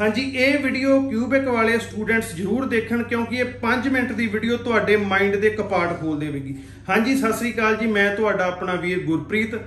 ਹਾਂਜੀ, ਇਹ video cubic ਵਾਲੇ ਸਟੂਡੈਂਟਸ ਜ਼ਰੂਰ ਦੇਖਣ ਕਿਉਂਕਿ ਇਹ 5 ਮਿੰਟ ਦੀ ਵੀਡੀਓ ਤੁਹਾਡੇ ਮਾਈਂਡ ਦੇ ਕਪਾਟ ਖੋਲ ਦੇਵੇਗੀ। ਹਾਂਜੀ, ਸਤਿ ਸ੍ਰੀ ਅਕਾਲ ਜੀ, ਮੈਂ ਤੁਹਾਡਾ ਆਪਣਾ ਵੀਰ ਗੁਰਪ੍ਰੀਤ।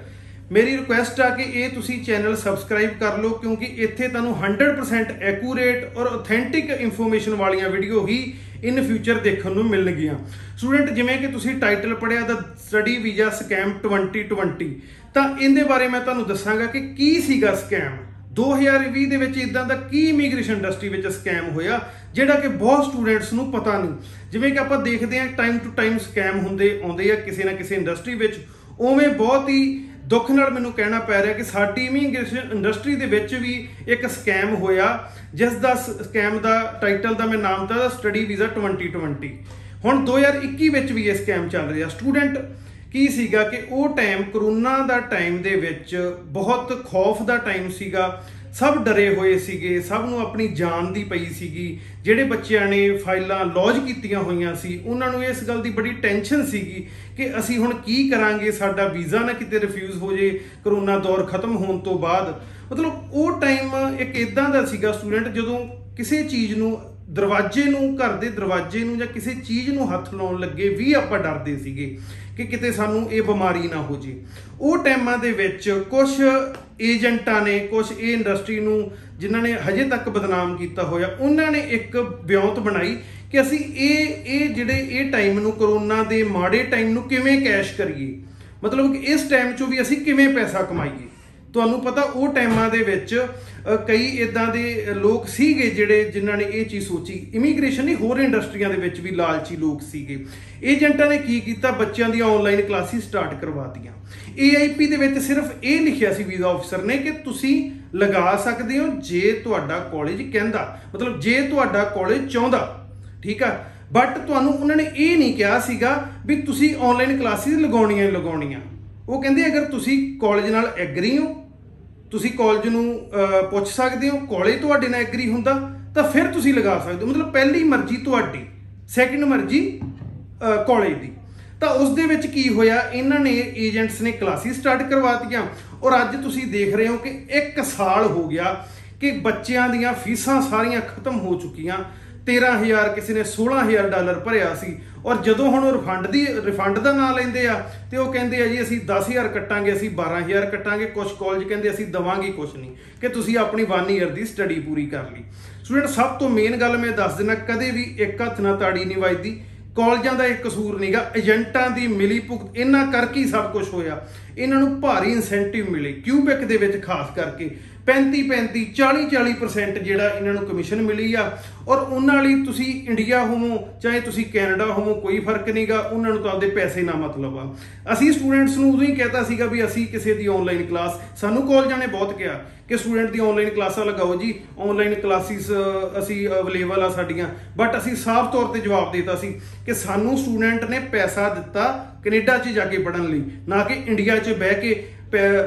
ਮੇਰੀ ਰਿਕੁਐਸਟ ਆ ਕਿ ਇਹ ਤੁਸੀਂ ਚੈਨਲ ਸਬਸਕ੍ਰਾਈਬ ਕਰ ਲਓ ਕਿਉਂਕਿ ਇੱਥੇ ਤੁਹਾਨੂੰ 100% ਐਕੂਰੇਟ ਔਰ ਆਥੈਂਟਿਕ ਇਨਫੋਰਮੇਸ਼ਨ ਵਾਲੀਆਂ ਵੀਡੀਓ ਹੀ ਇਨ ਫਿਊਚਰ ਦੇਖਣ ਨੂੰ ਮਿਲਣਗੀਆਂ। ਸਟੂਡੈਂਟ ਜਿਵੇਂ ਕਿ ਤੁਸੀਂ ਟਾਈਟਲ ਪੜਿਆ ਦਾ ਸਟੱਡੀ ਵੀਜ਼ਾ ਸਕੈਮ 2020 ਤਾਂ ਇਹਦੇ ਬਾਰੇ ਮੈਂ ਤੁਹਾਨੂੰ ਦੱਸਾਂਗਾ ਕਿ ਕੀ ਸੀਗਾ ਸਕੈਮ 2020 ਦੇ ਵਿੱਚ ਇਦਾਂ ਦਾ ਕੀ ਇਮੀਗ੍ਰੇਸ਼ਨ ਇੰਡਸਟਰੀ ਵਿੱਚ ਸਕੈਮ ਹੋਇਆ, ਜਿਹੜਾ ਕਿ ਬਹੁਤ ਸਟੂਡੈਂਟਸ ਨੂੰ ਪਤਾ ਨਹੀਂ। ਜਿਵੇਂ ਕਿ ਆਪਾਂ ਦੇਖਦੇ ਹਾਂ ਟਾਈਮ ਟੂ ਟਾਈਮ ਸਕੈਮ ਹੁੰਦੇ ਆਉਂਦੇ ਆ ਕਿਸੇ ਨਾ ਕਿਸੇ ਇੰਡਸਟਰੀ ਵਿੱਚ। ਉਵੇਂ ਬਹੁਤ ਹੀ ਦੁੱਖ ਨਾਲ ਮੈਨੂੰ ਕਹਿਣਾ ਪੈ ਰਿਹਾ ਕਿ ਸਾਡੀ ਇਮੀਗ੍ਰੇਸ਼ਨ ਇੰਡਸਟਰੀ ਦੇ ਵਿੱਚ ਵੀ ਇੱਕ ਸਕੈਮ ਹੋਇਆ, ਜਿਸ ਦਾ ਸਕੈਮ ਦਾ ਟਾਈਟਲ ਦਾ ਮੈਂ ਨਾਮ ਦਿੱਤਾ ਸਟੱਡੀ ਵੀਜ਼ਾ 2020 ਹੁਣ 2021 ਵਿੱਚ ਵੀ ਇਹ ਸਕੈਮ ਚੱਲ ਰਿਹਾ। ਸਟੂਡੈਂਟ ਕੀ ਸੀਗਾ ਕਿ ਉਹ ਟਾਈਮ ਕਰੋਨਾ ਦਾ ਟਾਈਮ ਦੇ ਵਿੱਚ ਬਹੁਤ ਖੌਫ ਦਾ ਟਾਈਮ ਸੀਗਾ। ਸਭ ਡਰੇ ਹੋਏ ਸੀਗੇ, ਸਭ ਨੂੰ ਆਪਣੀ ਜਾਨ ਦੀ ਪਈ ਸੀਗੀ। ਜਿਹੜੇ ਬੱਚਿਆਂ ਨੇ ਫਾਈਲਾਂ ਲੌਜ ਕੀਤੀਆਂ ਹੋਈਆਂ ਸੀ, ਉਹਨਾਂ ਨੂੰ ਇਸ ਗੱਲ ਦੀ ਬੜੀ ਟੈਨਸ਼ਨ ਸੀਗੀ ਕਿ ਅਸੀਂ ਹੁਣ ਕੀ ਕਰਾਂਗੇ, ਸਾਡਾ ਵੀਜ਼ਾ ਨਾ ਕਿਤੇ ਰਿਫਿਊਜ਼ ਹੋ ਜੇ, ਕਰੋਨਾ ਦੌਰ ਖਤਮ ਹੋਣ ਤੋਂ ਬਾਅਦ। ਮਤਲਬ ਉਹ ਟਾਈਮ ਇੱਕ ਇਦਾਂ ਦਾ ਸੀਗਾ ਸਟੂਡੈਂਟ ਜਦੋਂ ਕਿਸੇ ਚੀਜ਼ ਨੂੰ ਦਰਵਾਜ਼ੇ ਨੂੰ, ਘਰ ਦੇ ਦਰਵਾਜ਼ੇ ਨੂੰ ਜਾਂ ਕਿਸੇ ਚੀਜ਼ ਨੂੰ ਹੱਥ ਲਾਉਣ ਲੱਗੇ, ਵੀ ਆਪਾਂ ਡਰਦੇ ਸੀਗੇ। ਕਿ ਕਿਤੇ ਸਾਨੂੰ ਇਹ ਬਿਮਾਰੀ ਨਾ ਹੋ ਜੇ। ਉਹ ਟਾਈਮਾਂ ਦੇ ਵਿੱਚ ਕੁਝ ਏਜੰਟਾਂ ਨੇ ਕੁਝ ਇਹ ਇੰਡਸਟਰੀ ਨੂੰ ਜਿਨ੍ਹਾਂ ਨੇ ਹਜੇ ਤੱਕ ਬਦਨਾਮ ਕੀਤਾ ਹੋਇਆ, ਉਹਨਾਂ ਨੇ ਇੱਕ ਵਿਉਂਤ ਬਣਾਈ ਕਿ ਅਸੀਂ ਇਹ ਇਹ ਜਿਹੜੇ ਇਹ ਟਾਈਮ ਨੂੰ ਕਰੋਨਾ ਦੇ ਮਾੜੇ ਟਾਈਮ ਨੂੰ ਕਿਵੇਂ ਕੈਸ਼ ਕਰੀਏ। ਮਤਲਬ ਕਿ ਇਸ ਟਾਈਮ 'ਚੋਂ ਵੀ ਅਸੀਂ ਕਿਵੇਂ ਪੈਸਾ ਕਮਾਈਏ। ਤੁਹਾਨੂੰ ਪਤਾ ਉਹ ਟਾਈਮਾਂ ਦੇ ਵਿੱਚ ਕਈ ਇਦਾਂ ਦੇ ਲੋਕ ਸੀਗੇ ਜਿਹੜੇ ਜਿਨ੍ਹਾਂ ਨੇ ਇਹ ਚੀਜ਼ ਸੋਚੀ। ਇਮੀਗ੍ਰੇਸ਼ਨ ਨਹੀਂ, ਹੋਰ ਇੰਡਸਟਰੀਆਂ ਦੇ ਵਿੱਚ ਵੀ ਲਾਲਚੀ ਲੋਕ ਸੀਗੇ। ਏਜੰਟਾਂ ਨੇ ਕੀ ਕੀਤਾ? ਬੱਚਿਆਂ ਦੀਆਂ ਆਨਲਾਈਨ ਕਲਾਸਿਸ ਸਟਾਰਟ ਕਰਵਾਤੀਆਂ ਏਆਈਪੀ ਦੇ ਵਿੱਚ ਸਿਰਫ ਇਹ ਲਿਖਿਆ ਸੀ ਵੀਜ਼ਾ ਆਫੀਸਰ ਨੇ ਕਿ ਤੁਸੀਂ ਲਗਾ ਸਕਦੇ ਹੋ ਜੇ ਤੁਹਾਡਾ ਕਾਲਜ ਕਹਿੰਦਾ। ਮਤਲਬ ਜੇ ਤੁਹਾਡਾ ਕਾਲਜ ਚਾਹੁੰਦਾ। ਠੀਕ ਆ? ਬਟ ਤੁਹਾਨੂੰ ਉਹਨਾਂ ਨੇ ਇਹ ਨਹੀਂ ਕਿਹਾ ਸੀਗਾ ਵੀ ਤੁਸੀਂ ਆਨਲਾਈਨ ਕਲਾਸਿਸ ਲਗਾਉਣੀਆਂ ਲਗਾਉਣੀਆਂ। ਉਹ ਕਹਿੰਦੇ ਅਗਰ ਤੁਸੀਂ ਕਾਲਜ ਨਾਲ ਐਗਰੀ ਹੋ ਤੁਸੀਂ ਕਾਲਜ ਨੂੰ ਪੁੱਛ ਸਕਦੇ ਹੋ ਕਾਲਜ ਤੁਹਾਡੇ ਨਾਲ ਐਗਰੀ ਹੁੰਦਾ, ਤਾਂ ਫਿਰ ਤੁਸੀਂ ਲਗਾ ਸਕਦੇ ਹੋ। ਮਤਲਬ ਪਹਿਲੀ ਮਰਜ਼ੀ ਤੁਹਾਡੀ ਸੈਕਿੰਡ ਮਰਜ਼ੀ ਕਾਲਜ ਦੀ। ਤਾਂ ਉਸ ਦੇ ਵਿੱਚ ਕੀ ਹੋਇਆ, ਇਹਨਾਂ ਨੇ ਏਜੰਟਸ ਨੇ ਕਲਾਸਿਸ ਸਟਾਰਟ ਕਰਵਾਤੀਆਂ, ਔਰ ਅੱਜ ਤੁਸੀਂ ਦੇਖ ਰਹੇ ਹੋ ਕਿ 1 ਸਾਲ ਹੋ ਗਿਆ ਕਿ ਬੱਚਿਆਂ ਦੀਆਂ ਫੀਸਾਂ ਸਾਰੀਆਂ ਖਤਮ ਹੋ ਚੁੱਕੀਆਂ। 13000 ਕਿਸੇ ਨੇ 16000 ਡਾਲਰ ਭਰਿਆ ਸੀ। ਔਰ ਜਦੋਂ ਹੁਣ ਉਹ ਰਿਫੰਡ ਦੀ ਰਿਫੰਡ ਦਾ ਨਾਂ ਲੈਂਦੇ ਆ, ਤੇ ਉਹ ਕਹਿੰਦੇ ਆ ਜੀ, ਅਸੀਂ 10000 ਕੱਟਾਂਗੇ, ਅਸੀਂ 12000 ਕੱਟਾਂਗੇ ਕੁਝ ਕਾਲਜ ਕਹਿੰਦੇ ਅਸੀਂ ਦਵਾਂਗੇ ਕੁਝ ਨਹੀਂ, ਕਿ ਤੁਸੀਂ ਆਪਣੀ 1 ਇਅਰ ਦੀ ਸਟੱਡੀ ਪੂਰੀ ਕਰ ਲਈ। ਸਟੂਡੈਂਟ ਸਭ ਤੋਂ ਮੇਨ ਗੱਲ ਮੈਂ ਦੱਸ ਦਿੰਦਾ, ਕਦੇ ਵੀ ਇੱਕ ਹੱਥ ਨਾਲ ਤਾੜੀ ਨਹੀਂ ਵੱਜਦੀ। ਕਾਲਜਾਂ ਦਾ ਇਹ ਕਸੂਰ ਨਹੀਂਗਾ ਏਜੰਟਾਂ ਦੀ ਮਿਲੀ ਭੁਗਤ ਇਹਨਾਂ ਕਰਕੇ ਹੀ ਸਭ ਕੁਝ ਹੋਇਆ। ਇਹਨਾਂ ਨੂੰ ਭਾਰੀ ਇਨਸੈਂਟਿਵ ਮਿਲੇ ਕਿਊਬਿਕ ਦੇ ਵਿੱਚ ਖਾਸ ਕਰਕੇ। 35 35 40 40% ਜਿਹੜਾ ਇਹਨਾਂ ਨੂੰ ਕਮਿਸ਼ਨ ਮਿਲੀ ਆ। ਔਰ ਉਹਨਾਂ ਲਈ ਤੁਸੀਂ ਇੰਡੀਆ ਹੋਵੋ, ਚਾਹੇ ਤੁਸੀਂ ਕੈਨੇਡਾ ਹੋਵੋ, ਕੋਈ ਫ਼ਰਕ ਨਹੀਂਗਾ, ਉਹਨਾਂ ਨੂੰ ਤਾਂ ਆਪਦੇ ਪੈਸੇ ਨਾ ਮਤਲਬ ਆ ਅਸੀਂ ਸਟੂਡੈਂਟਸ ਨੂੰ ਉਦੋਂ ਹੀ ਕਹਿਤਾ ਸੀਗਾ ਵੀ ਅਸੀਂ ਕਿਸੇ ਦੀ ਆਨਲਾਈਨ ਕਲਾਸ ਸਾਨੂੰ ਕਾਲਜਾਂ ਨੇ ਬਹੁਤ ਕਿਹਾ ਕਿ ਸਟੂਡੈਂਟ ਦੀ ਆਨਲਾਈਨ ਕਲਾਸਾਂ ਲਗਾਓ ਜੀ ਆਨਲਾਈਨ ਕਲਾਸਿਸ ਅਸੀਂ ਅਵੇਲੇਬਲ ਆ ਸਾਡੀਆਂ। ਬਟ ਅਸੀਂ ਸਾਫ਼ ਤੌਰ ਤੇ ਜਵਾਬ ਦਿੱਤਾ ਸੀ ਕਿ ਸਾਨੂੰ ਸਟੂਡੈਂਟ ਨੇ ਪੈਸਾ ਦਿੱਤਾ ਕੈਨੇਡਾ 'ਚ ਜਾ ਕੇ ਪੜਨ ਲਈ, ਨਾ ਕਿ ਇੰਡੀਆ 'ਚ ਬਹਿ ਕੇ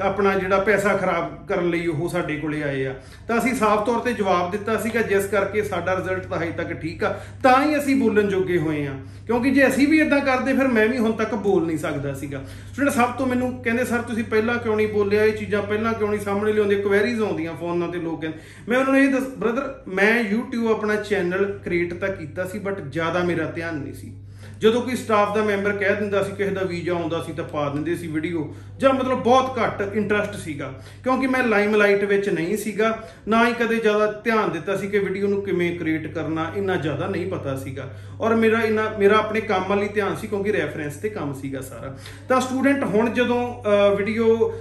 ਆਪਣਾ ਜਿਹੜਾ ਪੈਸਾ ਖਰਾਬ ਕਰਨ ਲਈ ਉਹ ਸਾਡੇ ਕੋਲੇ ਆਏ ਆ। ਤਾਂ ਅਸੀਂ ਸਾਫ਼ ਤੌਰ ਤੇ ਜਵਾਬ ਦਿੱਤਾ ਸੀਗਾ, ਜਿਸ ਕਰਕੇ ਸਾਡਾ ਰਿਜ਼ਲਟ ਤਾਂ ਹਜੇ ਤੱਕ ਠੀਕ ਆ। ਤਾਂ ਹੀ ਅਸੀਂ ਬੋਲਣ ਜੋਗੇ ਹੋਏ ਆ। ਕਿਉਂਕਿ ਜੇ ਅਸੀਂ ਵੀ ਇਦਾਂ ਕਰਦੇ, ਫਿਰ ਮੈਂ ਵੀ ਹੁਣ ਤੱਕ ਬੋਲ ਨਹੀਂ ਸਕਦਾ ਸੀਗਾ। ਸਟੂਡੈਂਟ ਸਭ ਤੋਂ ਮੈਨੂੰ ਕਹਿੰਦੇ, ਸਰ, ਤੁਸੀਂ ਪਹਿਲਾਂ ਕਿਉਂ ਨਹੀਂ ਬੋਲਿਆ? ਇਹ ਚੀਜ਼ਾਂ ਪਹਿਲਾਂ ਕਿਉਂ ਨਹੀਂ ਸਾਹਮਣੇ ਲਿਆਉਂਦੇ? ਕੁਐਰੀਜ਼ ਆਉਂਦੀਆਂ ਫੋਨਾਂ ਤੇ ਲੋਕ ਕਹਿੰਦੇ ਮੈਂ ਉਹਨਾਂ ਨੂੰ ਇਹ ਦੱਸ ਬ੍ਰਦਰ ਮੈਂ YouTube ਆਪਣਾ ਚੈਨਲ ਕ੍ਰੀਏਟ ਤਾਂ ਕੀਤਾ ਸੀ ਬਟ ਜ਼ਿਆਦਾ ਮੇਰਾ ਧਿਆਨ ਨਹੀਂ ਸੀ। ਜਦੋਂ ਕੋਈ ਸਟਾਫ ਦਾ ਮੈਂਬਰ ਕਹਿ ਦਿੰਦਾ ਸੀ, ਕਿਸੇ ਦਾ ਵੀਜ਼ਾ ਆਉਂਦਾ ਸੀ ਤਾਂ ਪਾ ਦਿੰਦੇ ਸੀ ਵੀਡੀਓ ਜਾਂ ਮਤਲਬ ਬਹੁਤ ਘੱਟ ਇੰਟਰਸਟ ਸੀਗਾ, ਕਿਉਂਕਿ ਮੈਂ ਲਾਈਮਲਾਈਟ ਵਿੱਚ ਨਹੀਂ ਸੀਗਾ, ਨਾ ਹੀ ਕਦੇ ਜ਼ਿਆਦਾ ਧਿਆਨ ਦਿੱਤਾ ਸੀ ਕਿ ਵੀਡੀਓ ਨੂੰ ਕਿਵੇਂ ਕ੍ਰੀਏਟ ਕਰਨਾ, ਇੰਨਾ ਜ਼ਿਆਦਾ ਨਹੀਂ ਪਤਾ ਸੀਗਾ। ਔਰ ਮੇਰਾ ਇੰਨਾ, ਮੇਰਾ ਆਪਣੇ ਕੰਮ ਵੱਲ ਹੀ ਧਿਆਨ ਸੀ, ਕਿਉਂਕਿ ਰੈਫਰੈਂਸ ਤੇ ਕੰਮ ਸੀਗਾ ਸਾਰਾ। ਤਾਂ ਸਟੂਡੈਂਟ ਹੁਣ ਜਦੋਂ ਵੀਡੀਓ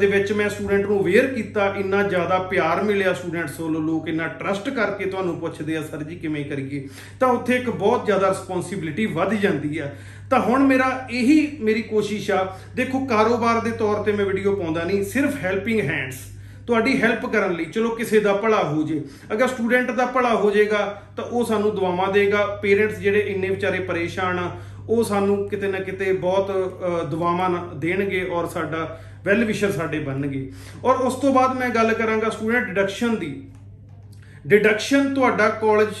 ਦੇ ਵਿੱਚ ਮੈਂ ਸਟੂਡੈਂਟ ਨੂੰ ਅਵੇਅਰ ਕੀਤਾ, ਇੰਨਾ ਜ਼ਿਆਦਾ ਪਿਆਰ ਮਿਲਿਆ ਸਟੂਡੈਂਟਸ ਵੱਲੋਂ, ਲੋਕ ਇੰਨਾ ਟਰਸਟ ਕਰਕੇ ਤੁਹਾਨੂੰ ਪੁੱਛਦੇ ਆ, ਸਰ ਜੀ, ਕਿਵੇਂ ਕਰੀਏ? ਤਾਂ ਉੱਥੇ ਇੱਕ ਬਹੁਤ ਜ਼ਿਆਦਾ ਰਿਸਪੌਂਸਿਬਿਲਿਟੀ ਵੱਧ ਜਾਂਦੀ ਆ। ਤਾਂ ਹੁਣ ਮੇਰਾ ਇਹੀ ਮੇਰੀ ਕੋਸ਼ਿਸ਼ ਆ, ਦੇਖੋ ਕਾਰੋਬਾਰ ਦੇ ਤੌਰ ਤੇ ਮੈਂ ਵੀਡੀਓ ਪਾਉਂਦਾ ਨਹੀਂ, ਸਿਰਫ ਹੈਲਪਿੰਗ ਹੈਂਡਸ ਤੁਹਾਡੀ ਹੈਲਪ ਕਰਨ ਲਈ, ਚਲੋ ਕਿਸੇ ਦਾ ਭਲਾ ਹੋ ਜੇ। ਅਗਰ ਸਟੂਡੈਂਟ ਦਾ ਭਲਾ ਹੋ ਜਾਏਗਾ, ਤਾਂ ਉਹ ਸਾਨੂੰ ਦੁਆਵਾਂ ਦੇਗਾ। ਪੇਰੈਂਟਸ ਜਿਹੜੇ ਇੰਨੇ ਵਿਚਾਰੇ ਪਰੇਸ਼ਾਨ ਆ, ਉਹ ਸਾਨੂੰ ਕਿਤੇ ਨਾ ਕਿਤੇ ਬਹੁਤ ਦੁਆਵਾਂ ਦੇਣਗੇ ਔਰ ਸਾਡਾ ਵੈਲ ਵਿਸ਼ਰ ਸਾਡੇ ਬਣਨਗੇ। ਔਰ ਉਸ ਤੋਂ ਬਾਅਦ ਮੈਂ ਗੱਲ ਕਰਾਂਗਾ ਸਟੂਡੈਂਟ ਡਿਡਕਸ਼ਨ ਦੀ। ਡਿਡਕਸ਼ਨ ਤੁਹਾਡਾ ਕਾਲਜ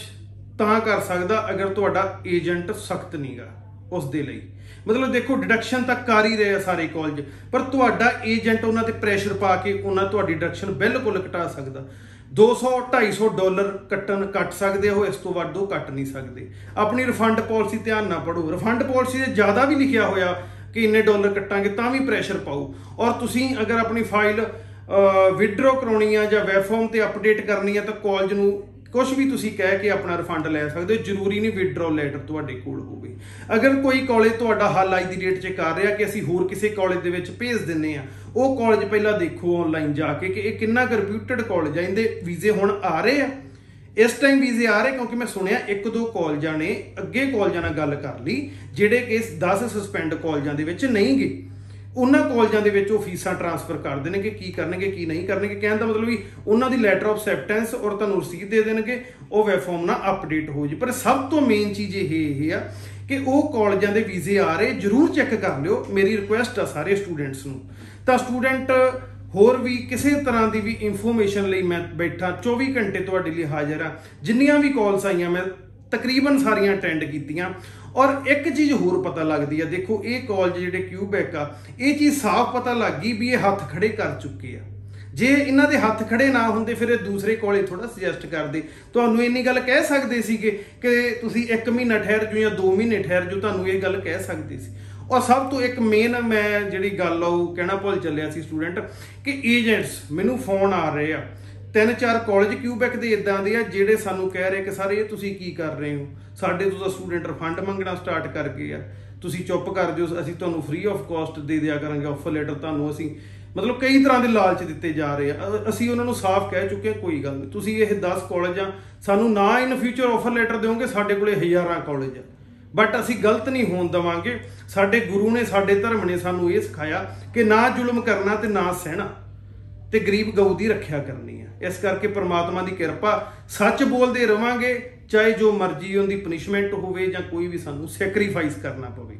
ਤਾਂ ਕਰ ਸਕਦਾ ਅਗਰ ਤੁਹਾਡਾ ਏਜੰਟ ਸਖਤ ਨਹੀਂਗਾ ਉਸ ਦੇ ਲਈ। ਮਤਲਬ ਦੇਖੋ ਡਿਡਕਸ਼ਨ ਤਾਂ ਕਰ ਹੀ ਰਹੇ ਆ ਸਾਰੇ ਕਾਲਜ ਪਰ ਤੁਹਾਡਾ ਏਜੰਟ ਉਹਨਾਂ ਤੇ ਪ੍ਰੈਸ਼ਰ ਪਾ ਕੇ ਉਹਨਾਂ ਤੁਹਾਡੀ ਡਿਡਕਸ਼ਨ ਬਿਲਕੁਲ ਘਟਾ ਸਕਦਾ। 200 250 ਡਾਲਰ ਕੱਟਣ ਕੱਟ ਸਕਦੇ ਹੋ, ਇਸ ਤੋਂ ਵੱਧ ਉਹ ਕੱਟ ਨਹੀਂ ਸਕਦੇ। ਆਪਣੀ ਰਿਫੰਡ ਪਾਲਿਸੀ ਧਿਆਨ ਨਾਲ ਪੜੋ ਰਿਫੰਡ ਪਾਲਿਸੀ ਦੇ ਜ਼ਿਆਦਾ ਵੀ ਲਿਖਿਆ ਹੋਇਆ ਕਿ ਇੰਨੇ ਡਾਲਰ ਕੱਟਾਂਗੇ ਤਾਂ ਵੀ ਪ੍ਰੈਸ਼ਰ ਪਾਓ। ਔਰ ਤੁਸੀਂ ਅਗਰ ਆਪਣੀ ਫਾਈਲ ਵਿਡਰੋ ਕਰਾਉਣੀ ਆ ਜਾਂ ਵੈਬ ਫਾਰਮ ਤੇ ਅਪਡੇਟ ਕਰਨੀ ਆ ਤਾਂ ਕਾਲਜ ਨੂੰ ਕੁਝ ਵੀ ਤੁਸੀਂ ਕਹਿ ਕੇ ਆਪਣਾ ਰਿਫੰਡ ਲੈ ਸਕਦੇ ਹੋ, ਜ਼ਰੂਰੀ ਨਹੀਂ ਵਿਡਰੋ ਲੈਟਰ ਤੁਹਾਡੇ ਕੋਲ ਹੋਵੇ। ਅਗਰ ਕੋਈ ਕਾਲਜ ਤੁਹਾਡਾ ਹੱਲ ਅੱਜ ਦੀ ਡੇਟ 'ਚ ਕਰ ਰਿਹਾ ਕਿ ਅਸੀਂ ਹੋਰ ਕਿਸੇ ਕਾਲਜ ਦੇ ਵਿੱਚ ਭੇਜ ਦਿੰਨੇ ਆ ਉਹ ਕਾਲਜ ਪਹਿਲਾਂ ਦੇਖੋ ਆਨਲਾਈਨ ਜਾ ਕੇ ਕਿ ਇਹ ਕਿੰਨਾ ਕੁ ਰਿਪਿਊਟਡ ਕਾਲਜ ਆ, ਇਹਦੇ ਵੀਜ਼ੇ ਹੁਣ ਆ ਰਹੇ ਆ। ਇਸ ਟਾਈਮ ਵੀਜ਼ੇ ਆ ਰਹੇ ਕਿਉਂਕਿ ਮੈਂ ਸੁਣਿਆ ਇੱਕ ਦੋ ਕਾਲਜਾਂ ਨੇ ਅੱਗੇ ਕਾਲਜਾਂ ਨਾਲ ਗੱਲ ਕਰ ਲਈ, ਜਿਹੜੇ ਕਿ 10 ਸਸਪੈਂਡ ਕਾਲਜਾਂ ਦੇ ਵਿੱਚ ਨਹੀਂ ਗਏ। ਉਹਨਾਂ ਕਾਲਜਾਂ ਦੇ ਵਿੱਚ ਉਹ ਫੀਸਾਂ ਟ੍ਰਾਂਸਫਰ ਕਰ ਦੇਣਗੇ, ਕੀ ਕਰਨਗੇ, ਕੀ ਨਹੀਂ ਕਰਨਗੇ। ਕਹਿਣ ਦਾ ਮਤਲਬ ਵੀ ਉਹਨਾਂ ਦੀ ਲੈਟਰ ਆਫ ਐਕਸੈਪਟੈਂਸ ਔਰ ਤੁਹਾਨੂੰ ਰਸੀਦ ਦੇ ਦੇਣਗੇ, ਉਹ ਵੈਬ ਫਾਰਮ ਨਾਲ ਅਪਡੇਟ ਹੋ ਜੀ। ਪਰ ਸਭ ਤੋਂ ਮੇਨ ਚੀਜ਼ ਇਹ ਇਹ ਆ ਕਿ ਉਹ ਕਾਲਜਾਂ ਦੇ ਵੀਜ਼ੇ ਆ ਰਹੇ, ਜਰੂਰ ਚੈੱਕ ਕਰ ਲਿਓ। ਮੇਰੀ ਰਿਕੁਐਸਟ ਆ ਸਾਰੇ ਸਟੂਡੈਂਟਸ ਨੂੰ। ਤਾਂ ਸਟੂਡੈਂਟ ਹੋਰ ਵੀ ਕਿਸੇ ਤਰ੍ਹਾਂ ਦੀ ਵੀ ਇਨਫੋਰਮੇਸ਼ਨ ਲਈ ਮੈਂ ਬੈਠਾ 24 ਘੰਟੇ ਤੁਹਾਡੇ ਲਈ ਹਾਜ਼ਰ ਆ। ਜਿੰਨੀਆਂ ਵੀ ਕਾਲਸ ਆਈਆਂ, ਮੈਂ ਤਕਰੀਬਨ ਸਾਰੀਆਂ ਅਟੈਂਡ ਕੀਤੀਆਂ। ਔਰ ਇੱਕ ਚੀਜ਼ ਹੋਰ ਪਤਾ ਲੱਗਦੀ ਆ, ਦੇਖੋ ਇਹ ਕਾਲਜ ਜਿਹੜੇ ਕਿਊਬੈਕ ਆ, ਇਹ ਚੀਜ਼ ਸਾਫ਼ ਪਤਾ ਲੱਗ ਗਈ ਵੀ ਇਹ ਹੱਥ ਖੜੇ ਕਰ ਚੁੱਕੇ ਆ। ਜੇ ਇਹਨਾਂ ਦੇ ਹੱਥ ਖੜੇ ਨਾ ਹੁੰਦੇ, ਫਿਰ ਇਹ ਦੂਸਰੇ ਕਾਲਜ ਥੋੜਾ ਸੁਜੈਸਟ ਕਰਦੇ। ਤੁਹਾਨੂੰ ਇੰਨੀ ਗੱਲ ਕਹਿ ਸਕਦੇ ਸੀਗੇ ਕਿ ਤੁਸੀਂ 1 ਮਹੀਨਾ ਠਹਿਰ ਜਾਓ ਜਾਂ 2 ਮਹੀਨੇ ਠਹਿਰ ਜਾਓ, ਤੁਹਾਨੂੰ ਇਹ ਗੱਲ ਕਹਿ ਸਕਦੇ ਸੀ। ਔਰ ਸਭ ਤੋਂ ਇੱਕ ਮੇਨ ਮੈਂ ਜਿਹੜੀ ਗੱਲ ਆ, ਉਹ ਕਹਿਣਾ ਭੁੱਲ ਚੱਲਿਆ ਸੀ ਸਟੂਡੈਂਟ ਕਿ ਏਜੰਟਸ ਮੈਨੂੰ ਫੋਨ ਆ ਰਹੇ ਆ। ਤਿੰਨ ਚਾਰ ਕਾਲਜ ਕਿਊਬੈਕ ਦੇ ਇਦਾਂ ਦੇ ਆ ਜਿਹੜੇ ਸਾਨੂੰ ਕਹਿ ਰਹੇ ਕਿ ਸਰ, ਇਹ ਤੁਸੀਂ ਕੀ ਕਰ ਰਹੇ ਹੋ? ਸਾਡੇ ਤੋਂ ਤਾਂ ਸਟੂਡੈਂਟ ਫੰਡ ਮੰਗਣਾ ਸਟਾਰਟ ਕਰ ਗਏ ਆ। ਤੁਸੀਂ ਚੁੱਪ ਕਰ ਦਿਓ ਅਸੀਂ ਤੁਹਾਨੂੰ ਫ੍ਰੀ ਆਫ ਕਾਸਟ ਦੇ ਦਿਆ ਕਰਾਂਗੇ ਆਫਰ ਲੈਟਰ ਤੁਹਾਨੂੰ ਅਸੀਂ ਮਤਲਬ ਕਈ ਤਰ੍ਹਾਂ ਦੇ ਲਾਲਚ ਦਿੱਤੇ ਜਾ ਰਹੇ ਆ। ਅਸੀਂ ਉਹਨਾਂ ਨੂੰ ਸਾਫ਼ ਕਹਿ ਚੁੱਕੇ ਹਾਂ, ਕੋਈ ਗੱਲ ਨਹੀਂ। ਤੁਸੀਂ ਇਹ 10 ਕਾਲਜ ਆ, ਸਾਨੂੰ ਨਾ ਇਨ ਫਿਊਚਰ ਆਫਰ ਲੈਟਰ ਦਿਓਗੇ, ਸਾਡੇ ਕੋਲੇ ਹਜ਼ਾਰਾਂ ਕਾਲਜ ਆ। ਬਟ ਅਸੀਂ ਗਲਤ ਨਹੀਂ ਹੋਣ ਦਵਾਂਗੇ। ਸਾਡੇ ਗੁਰੂ ਨੇ, ਸਾਡੇ ਧਰਮ ਨੇ ਸਾਨੂੰ ਇਹ ਸਿਖਾਇਆ ਕਿ ਨਾ ਜ਼ੁਲਮ ਕਰਨਾ ਤੇ ਨਾ ਸਹਿਣਾ। ਤੇ ਗਰੀਬ ਗਊ ਦੀ ਰੱਖਿਆ ਕਰਨੀ ਆ। ਇਸ ਕਰਕੇ ਪ੍ਰਮਾਤਮਾ ਦੀ ਕਿਰਪਾ ਸੱਚ ਬੋਲਦੇ ਰਵਾਂਗੇ, ਚਾਹੇ ਜੋ ਮਰਜ਼ੀ ਉਹਦੀ ਪਨਿਸ਼ਮੈਂਟ ਹੋਵੇ ਜਾਂ ਕੋਈ ਵੀ ਸਾਨੂੰ ਸੈਕਰੀਫਾਈਸ ਕਰਨਾ ਪਵੇ।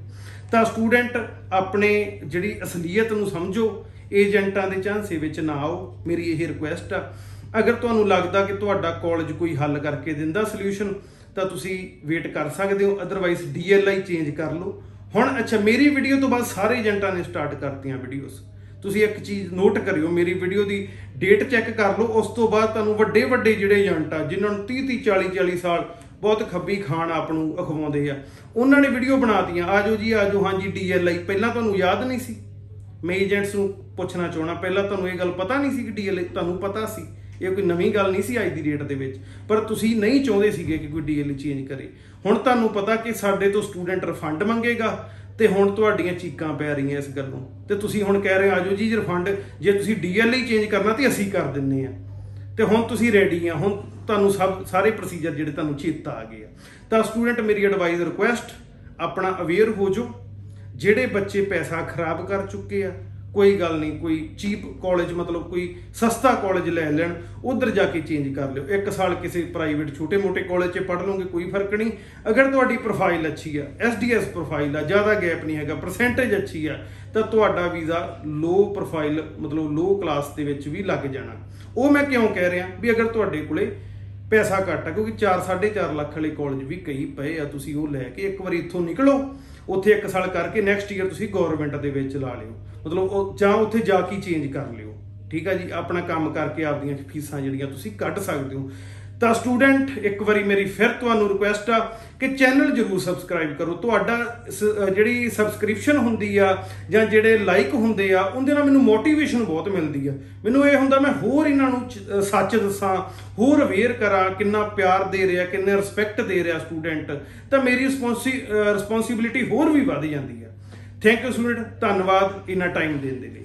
ਤਾਂ ਸਟੂਡੈਂਟ ਆਪਣੇ ਜਿਹੜੀ ਅਸਲੀਅਤ ਨੂੰ ਸਮਝੋ, ਏਜੰਟਾਂ ਦੇ ਝਾਂਸੇ ਵਿੱਚ ਨਾ ਆਓ, ਮੇਰੀ ਇਹ ਰਿਕੁਐਸਟ ਆ। ਅਗਰ ਤੁਹਾਨੂੰ ਲੱਗਦਾ ਕਿ ਤੁਹਾਡਾ ਕਾਲਜ ਕੋਈ ਹੱਲ ਕਰਕੇ ਦਿੰਦਾ ਸੋਲੂਸ਼ਨ ਤਾਂ ਤੁਸੀਂ ਵੇਟ ਕਰ ਸਕਦੇ ਹੋ ਅਦਰਵਾਈਜ਼ ਡੀਐਲਆਈ ਚੇਂਜ ਕਰ ਲਓ। ਹੁਣ ਅੱਛਾ, ਮੇਰੀ ਵੀਡੀਓ ਤੋਂ ਬਾਅਦ ਸਾਰੇ ਏਜੰਟਾਂ ਨੇ ਸਟਾਰਟ ਕਰਤੀਆਂ ਵੀਡੀਓਜ਼ ਤੁਸੀਂ ਇੱਕ ਚੀਜ਼ ਨੋਟ ਕਰਿਓ, ਮੇਰੀ ਵੀਡੀਓ ਦੀ ਡੇਟ ਚੈੱਕ ਕਰ ਲਓ, ਉਸ ਤੋਂ ਬਾਅਦ ਤੁਹਾਨੂੰ ਵੱਡੇ ਵੱਡੇ ਜਿਹੜੇ ਏਜੰਟ ਆ, ਜਿਨ੍ਹਾਂ ਨੂੰ 30 30 40 40 ਸਾਲ ਬਹੁਤ ਖੱਬੀ ਖਾਣ ਆਪ ਨੂੰ ਅਖਵਾਉਂਦੇ ਆ, ਉਹਨਾਂ ਨੇ ਵੀਡੀਓ ਬਣਾਤੀਆਂ ਆਜੋ ਜੀ ਆਜੋ ਹਾਂਜੀ ਡੀਐਲਆਈ ਪਹਿਲਾਂ ਤੁਹਾਨੂੰ ਯਾਦ ਨਹੀਂ ਸੀ? ਮੈਂ ਏਜੰਟਸ ਨੂੰ ਪੁੱਛਣਾ ਚਾਹਣਾ ਪਹਿਲਾਂ ਤੁਹਾਨੂੰ ਇਹ ਗੱਲ ਪਤਾ ਨਹੀਂ ਸੀ ਕਿ ਡੀਐਲਆਈ ਤੁਹਾਨੂੰ ਪਤਾ ਸੀ? ਇਹ ਕੋਈ ਨਵੀਂ ਗੱਲ ਨਹੀਂ ਸੀ ਅੱਜ ਦੀ ਡੇਟ ਦੇ ਵਿੱਚ, ਪਰ ਤੁਸੀਂ ਨਹੀਂ ਚਾਹੁੰਦੇ ਸੀਗੇ ਕਿ ਕੋਈ ਡੀਐਲਆਈ ਚੇਂਜ ਕਰੇ। ਹੁਣ ਤੁਹਾਨੂੰ ਪਤਾ ਕਿ ਸਾਡੇ ਤੋਂ ਸਟੂਡੈਂਟ ਰਿਫੰਡ ਮੰਗੇਗਾ ਤੇ ਹੁਣ ਤੁਹਾਡੀਆਂ ਚੀਕਾਂ ਪੈ ਰਹੀਆਂ ਇਸ ਗੱਲੋਂ। ਤੇ ਤੁਸੀਂ ਹੁਣ ਕਹਿ ਰਹੇ ਆਜੋ ਜੀ ਰਿਫੰਡ ਜੇ ਤੁਸੀਂ ਡੀਐਲਆਈ ਚੇਂਜ ਕਰਨਾ ਤੇ ਅਸੀਂ ਕਰ ਦਿੰਨੇ ਆ। ਤੇ ਹੁਣ ਤੁਸੀਂ ਰੈਡੀ ਆ। ਹੁਣ ਤੁਹਾਨੂੰ ਸਭ, ਸਾਰੇ ਪ੍ਰੋਸੀਜਰ ਜਿਹੜੇ ਤੁਹਾਨੂੰ ਚੇਤਾ ਆ ਗਏ ਆ। ਤਾਂ ਸਟੂਡੈਂਟ ਮੇਰੀ ਐਡਵਾਈਸ ਰਿਕੁਐਸਟ ਆਪਣਾ ਅਵੇਅਰ ਹੋ ਜਾਓ। ਜਿਹੜੇ ਬੱਚੇ ਪੈਸਾ ਖਰਾਬ ਕਰ ਚੁੱਕੇ ਆ ਕੋਈ ਗੱਲ ਨਹੀਂ, ਕੋਈ ਚੀਪ ਕਾਲਜ ਮਤਲਬ ਕੋਈ ਸਸਤਾ ਕਾਲਜ ਲੈ ਲੈਣ, ਉਧਰ ਜਾ ਕੇ ਚੇਂਜ ਕਰ ਲਿਓ। ਇੱਕ ਸਾਲ ਕਿਸੇ ਪ੍ਰਾਈਵੇਟ ਛੋਟੇ-ਮੋਟੇ ਕਾਲਜ 'ਚ ਪੜ੍ਹ ਲਓਗੇ, ਕੋਈ ਫ਼ਰਕ ਨਹੀਂ। ਅਗਰ ਤੁਹਾਡੀ ਪ੍ਰੋਫਾਈਲ ਅੱਛੀ ਆ ਐਸਡੀਐਸ ਪ੍ਰੋਫਾਈਲ ਆ, ਜ਼ਿਆਦਾ ਗੈਪ ਨਹੀਂ ਹੈਗਾ ਪਰਸੈਂਟੇਜ ਅੱਛੀ ਆ, ਤਾਂ ਤੁਹਾਡਾ ਵੀਜ਼ਾ ਲੋ ਪ੍ਰੋਫਾਈਲ ਮਤਲਬ ਲੋ ਕਲਾਸ ਦੇ ਵਿੱਚ ਵੀ ਲੱਗ ਜਾਣਾ। ਉਹ ਮੈਂ ਕਿਉਂ ਕਹਿ ਰਿਹਾ? ਵੀ ਅਗਰ ਤੁਹਾਡੇ ਕੋਲੇ ਪੈਸਾ ਘੱਟ ਆ, ਕਿਉਂਕਿ 4 4.5 ਲੱਖ ਵਾਲੇ ਕਾਲਜ ਵੀ ਕਈ ਪਏ ਆ, ਤੁਸੀਂ ਉਹ ਲੈ ਕੇ ਇੱਕ ਵਾਰੀ ਇੱਥੋਂ ਨਿਕਲੋ। ਉੱਥੇ ਇੱਕ ਸਾਲ ਕਰਕੇ ਨੈਕਸਟ ਈਅਰ ਤੁਸੀਂ ਗਵਰਨਮੈਂਟ ਦੇ ਵਿੱਚ ਲਾ ਲਿਓ। ਮਤਲਬ ਉਹ ਜਾਂ ਉੱਥੇ ਜਾ ਕੇ ਚੇਂਜ ਕਰ ਲਿਓ। ਠੀਕ ਆ ਜੀ? ਆਪਣਾ ਕੰਮ ਕਰਕੇ ਆਪਦੀਆਂ ਫੀਸਾਂ ਜਿਹੜੀਆਂ ਤੁਸੀਂ ਕੱਢ ਸਕਦੇ ਹੋ। ਤਾਂ ਸਟੂਡੈਂਟ, ਇੱਕ ਵਾਰੀ ਮੇਰੀ ਫਿਰ ਤੁਹਾਨੂੰ ਰਿਕੁਐਸਟ ਆ ਕਿ ਚੈਨਲ ਜਰੂਰ ਸਬਸਕ੍ਰਾਈਬ ਕਰੋ। ਤੁਹਾਡਾ ਜਿਹੜੀ ਸਬਸਕ੍ਰਿਪਸ਼ਨ ਹੁੰਦੀ ਆ ਜਾਂ ਜਿਹੜੇ ਲਾਈਕ ਹੁੰਦੇ ਆ, ਉਹਦੇ ਨਾਲ ਮੈਨੂੰ ਮੋਟੀਵੇਸ਼ਨ ਬਹੁਤ ਮਿਲਦੀ ਆ। ਮੈਨੂੰ ਇਹ ਹੁੰਦਾ ਮੈਂ ਹੋਰ ਇਹਨਾਂ ਨੂੰ ਸੱਚ ਦੱਸਾਂ, ਹੋਰ ਅਵੇਅਰ ਕਰਾਂ ਕਿੰਨਾ ਪਿਆਰ ਦੇ ਰਿਹਾ, ਕਿੰਨੇ ਰਿਸਪੈਕਟ ਦੇ ਰਿਹਾ ਸਟੂਡੈਂਟ, ਤਾਂ ਮੇਰੀ ਰਿਸਪੌਂਸਿਬਿਲਿਟੀ ਹੋਰ ਵੀ ਵਧ ਜਾਂਦੀ ਆ। ਥੈਂਕ ਯੂ ਸਟੂਡੈਂਟ ਧੰਨਵਾਦ, ਇੰਨਾ ਟਾਈਮ ਦੇਣ ਦੇ ਲਈ।